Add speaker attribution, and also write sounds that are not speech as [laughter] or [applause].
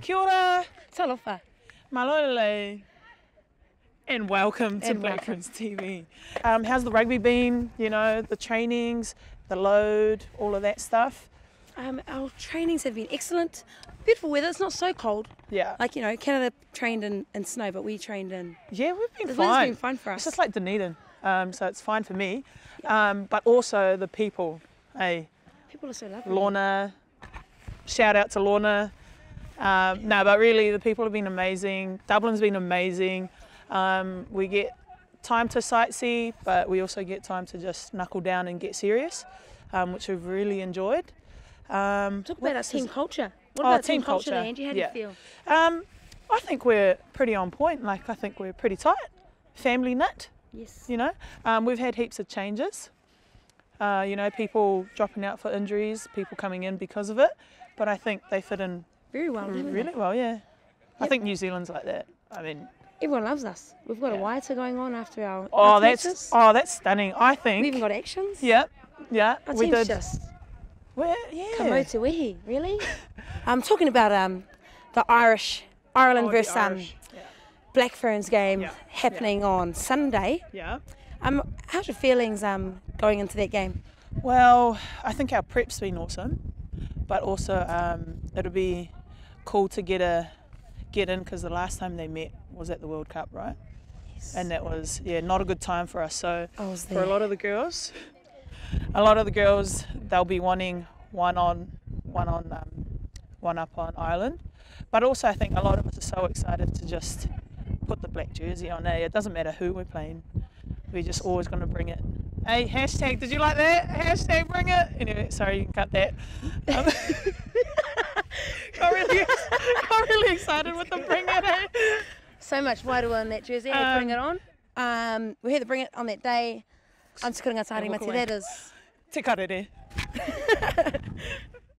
Speaker 1: Kia ora,
Speaker 2: Talofa.
Speaker 1: malole, and welcome to
Speaker 2: And
Speaker 1: Black
Speaker 2: welcome.
Speaker 1: Prince TV. Um, how's the rugby been? You know, the trainings, the load, all of that stuff.
Speaker 2: Um, our trainings have been excellent. Beautiful weather. It's not so cold.
Speaker 1: Yeah.
Speaker 2: Like you know, Canada trained in, in snow, but we trained in.
Speaker 1: Yeah, we've been
Speaker 2: The
Speaker 1: fine.
Speaker 2: weather's been fine for us.
Speaker 1: It's just like Dunedin, um, so it's fine for me. Um, but also the people. Hey,
Speaker 2: People are so lovely.
Speaker 1: Lorna, shout out to Lorna. Um, no, but really the people have been amazing. Dublin's been amazing. Um, we get time to sightsee, but we also get time to just knuckle down and get serious, um, which we've really enjoyed. Um,
Speaker 2: Talk about our team
Speaker 1: is-
Speaker 2: culture. What
Speaker 1: Oh,
Speaker 2: about
Speaker 1: team
Speaker 2: team culture,
Speaker 1: culture.
Speaker 2: Angie? How do
Speaker 1: Yeah.
Speaker 2: you feel?
Speaker 1: Um, I think we're pretty on point. Like I think we're pretty tight, family knit.
Speaker 2: Yes.
Speaker 1: You know, um, we've had heaps of changes. Uh, you know, people dropping out for injuries, people coming in because of it. But I think they fit in
Speaker 2: Very well. haven't
Speaker 1: really well. Yeah, I think New Zealand's like that. I mean,
Speaker 2: Everyone loves us. We've got
Speaker 1: Yeah.
Speaker 2: a wire going on after our.
Speaker 1: oh,
Speaker 2: our
Speaker 1: that's
Speaker 2: matches.
Speaker 1: oh, that's stunning. I think
Speaker 2: We
Speaker 1: think.
Speaker 2: even got actions.
Speaker 1: Yep, yeah,
Speaker 2: Our
Speaker 1: we did.
Speaker 2: just
Speaker 1: We're, yeah.
Speaker 2: ka mau te wehi, really. [laughs] I'm talking about um, the Irish Ireland
Speaker 1: Oh,
Speaker 2: versus um,
Speaker 1: Yeah.
Speaker 2: Black Ferns game
Speaker 1: Yeah.
Speaker 2: happening on Sunday.
Speaker 1: yeah.
Speaker 2: Um, how's your feelings um, going into that game?
Speaker 1: Well, I think our prep's been awesome, but also um, it'll be cool to get a get in because the last time they met was at the World Cup, right?
Speaker 2: Yes.
Speaker 1: And that was yeah not a good time for us. So for a lot of the girls, a lot of the girls they'll be wanting one on one on um, one up on Ireland, but also I think a lot of us are so excited to just put the black jersey on. Eh? It doesn't matter who we're playing, we're just always going to bring it. Hey, hashtag, did you like that? Hashtag bring it. Anyway, sorry, you can cut that. [laughs] Um, [laughs] got, really, got really excited with the bring it. Eh?
Speaker 2: So much wairua in that jersey. Hey, putting it
Speaker 1: Um,
Speaker 2: on. Um, we're here to bring it on that day. I'm just going to
Speaker 1: walk
Speaker 2: mati.
Speaker 1: away.
Speaker 2: That is
Speaker 1: Te karere.